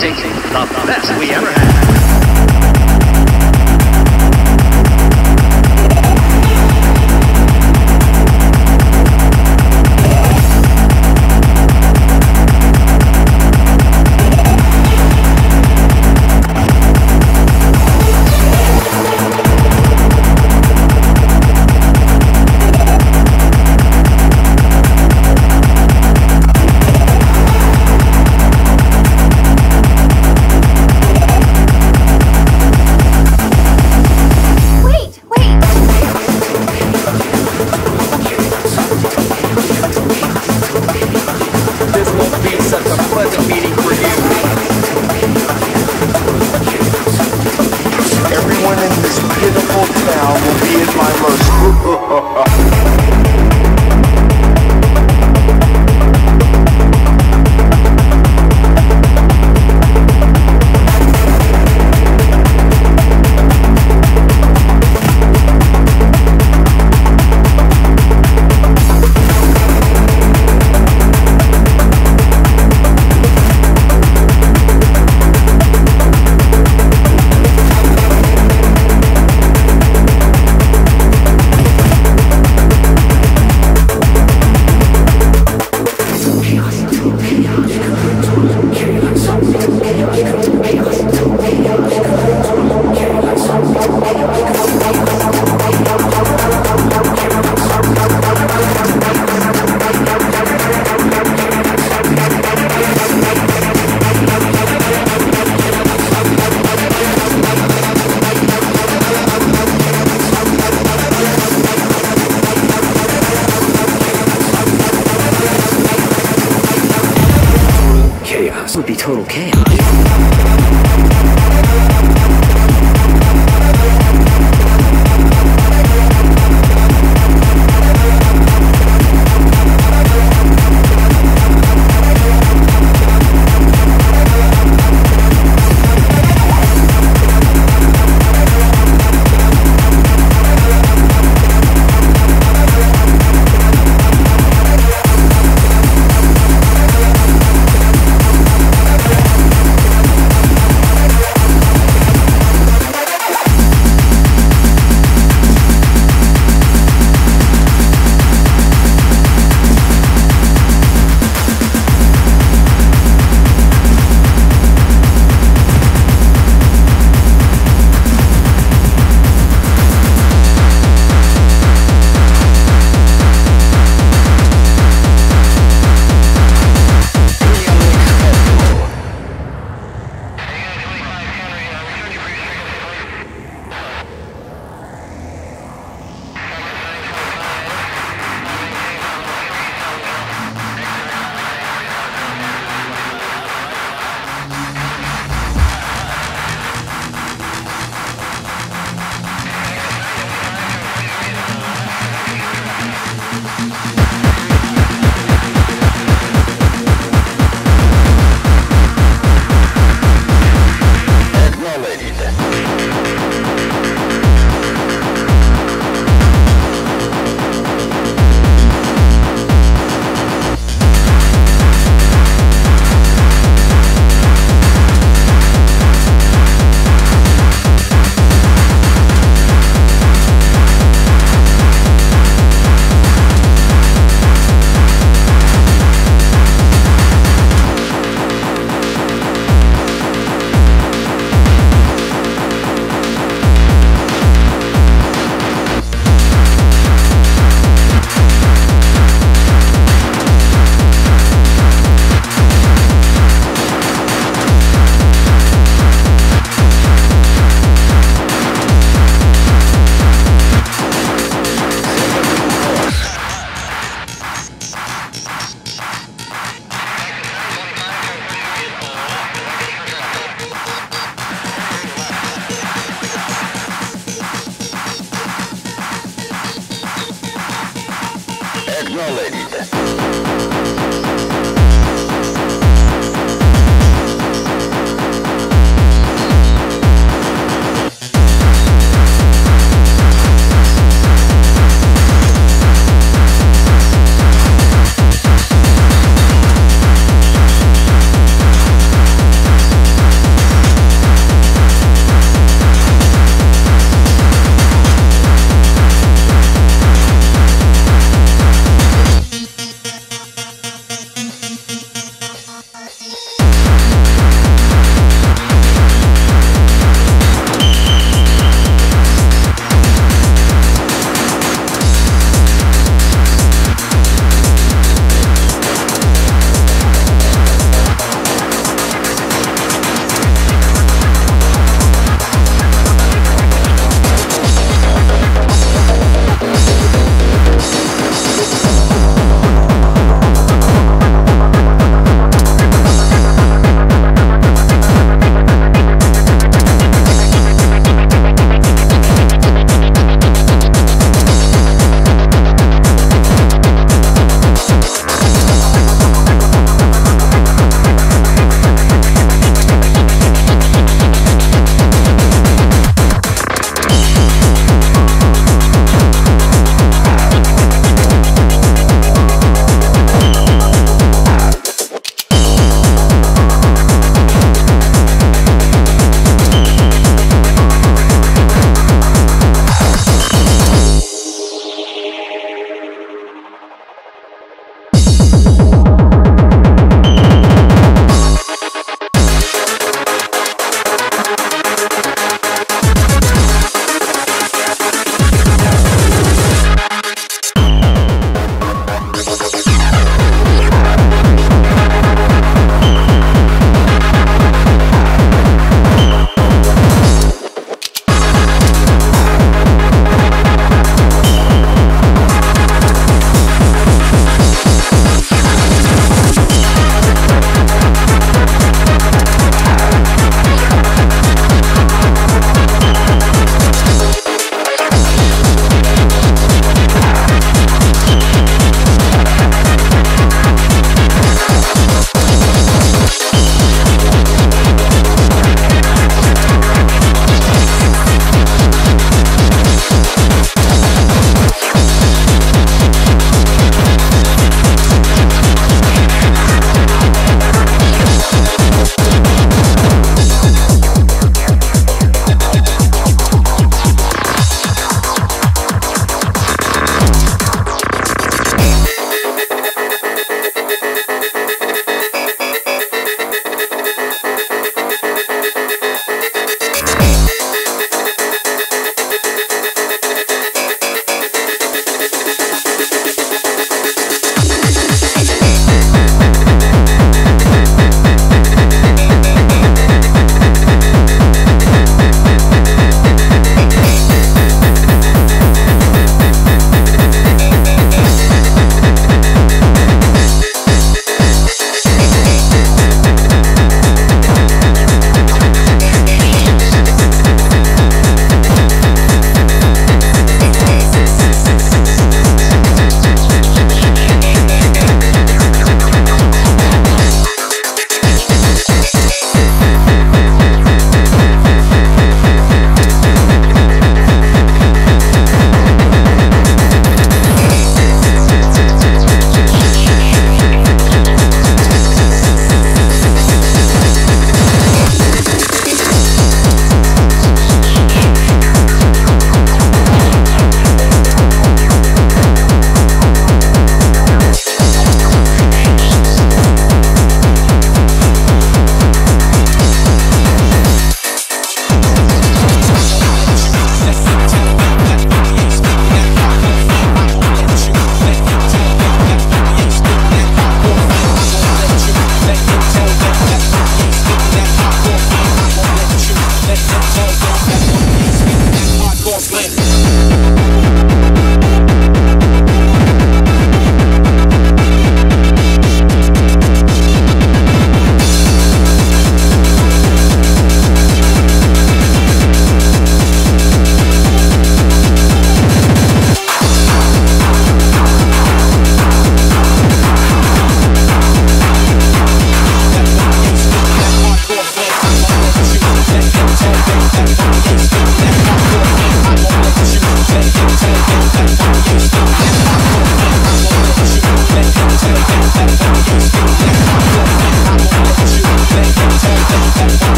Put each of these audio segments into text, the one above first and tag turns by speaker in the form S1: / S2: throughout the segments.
S1: music, the best we ever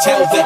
S2: tell them.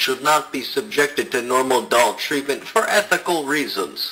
S3: should not be subjected to normal doll treatment for ethical reasons.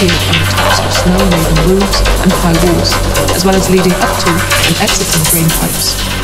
S4: Tops of snow-laden roofs and high walls, as well as leading up to and exiting drain pipes.